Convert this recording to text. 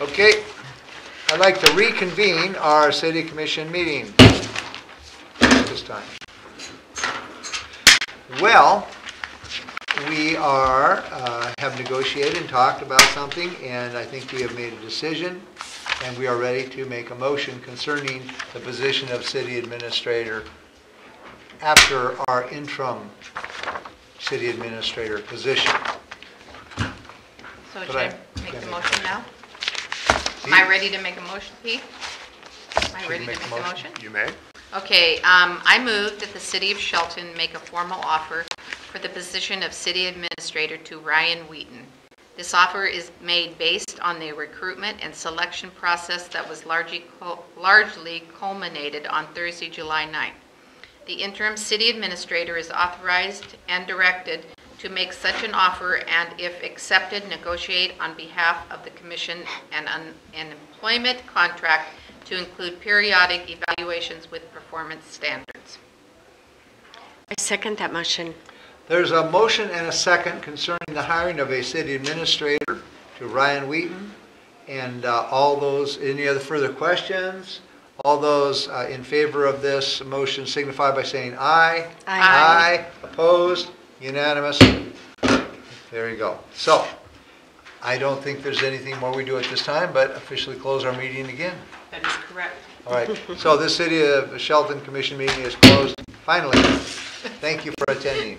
Okay, I'd like to reconvene our city commission meeting this time. Well, we are, uh, have negotiated and talked about something, and I think we have made a decision, and we are ready to make a motion concerning the position of city administrator after our interim city administrator position. So should I- I make the motion now? Am I ready to make a motion, Pete? Am I ready to make the the motion? motion? You may. Okay, um, I move that the city of Shelton make a formal offer for the position of city administrator to Ryan Wheaton. This offer is made based on the recruitment and selection process that was largely cul- largely culminated on Thursday, July 9th. The interim city administrator is authorized and directed to make such an offer and if accepted, negotiate on behalf of the commission an un- an employment contract to include periodic evaluations with performance standards. I second that motion. There's a motion and a second concerning the hiring of a city administrator to Ryan Wheaton. And uh, all those, any other further questions? All those uh, in favor of this motion signify by saying aye. Aye. Aye, opposed, unanimous. There you go. So, I don't think there's anything more we do at this time, but officially close our meeting again. That is correct. All right, so this City of Shelton Commission meeting is closed finally. Thank you for attending.